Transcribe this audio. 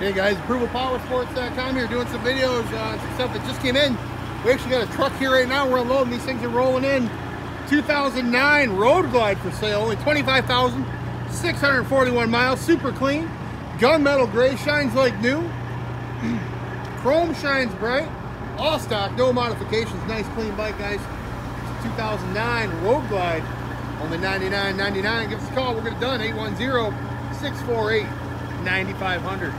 Hey guys, ApprovalPowersports.com here doing some videos on some stuff that just came in. We actually got a truck here right now. We're unloading. These things are rolling in. 2009 Road Glide for sale. Only 25,641 miles. Super clean. Gunmetal gray. Shines like new. Chrome shines bright. All stock. No modifications. Nice clean bike, guys. 2009 Road Glide. Only 99.99. Give us a call. We'll get it done. 810 648 9500.